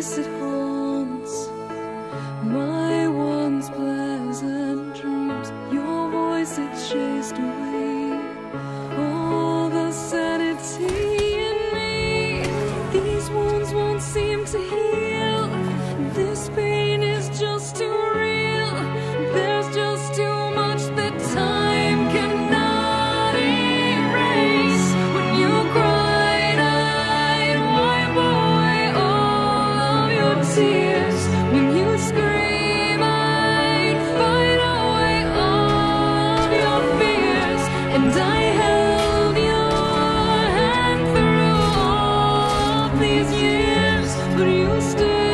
it haunts my once pleasant dreams. Your voice it chased away. you stay